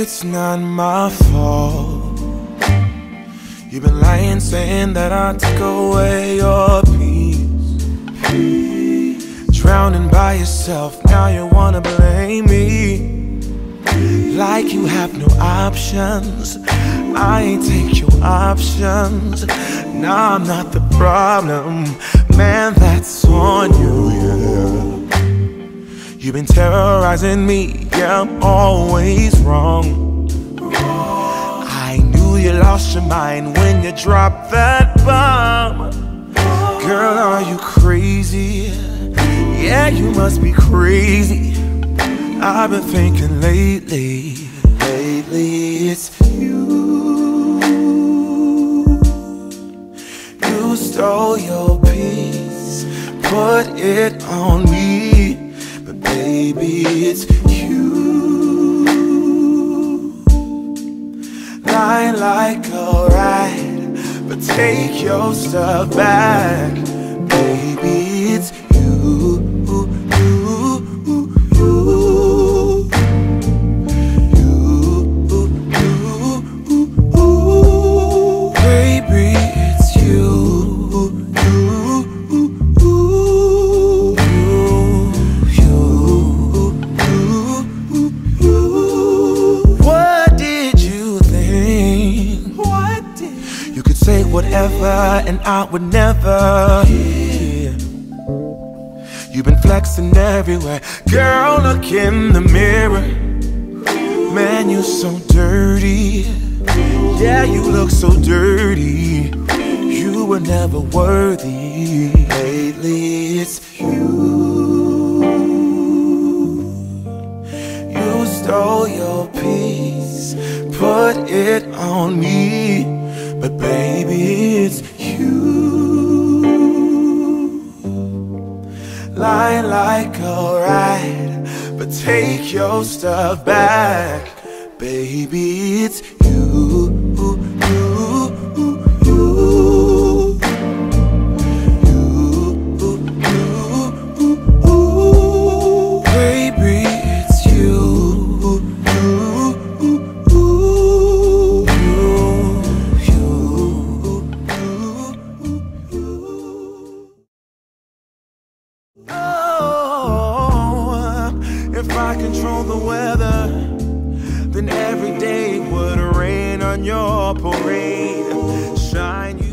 it's not my fault. You've been lying, saying that I took away your peace. Drowning by yourself, now you wanna blame me. Like you have no options. I ain't take your options. Nah, I'm not the problem. Man, that's on you, yeah. You've been terrorizing me, yeah, I'm always wrong. I knew you lost your mind when you dropped that bomb. Girl, are you crazy? Yeah, you must be crazy. I've been thinking lately, lately it's you. You stole your peace, put it on me, but baby it's you. Lying like a ride, but take your stuff back, baby whatever and I would never hear. You've been flexing everywhere, girl. Look in the mirror. Man, you're so dirty. Yeah, you look so dirty. You were never worthy. Lately, it's you. You stole your peace, put it on me. But baby, it's you. Lying like a ride, but take your stuff back. Baby, it's If I control the weather, then every day it would rain on your parade. Shine.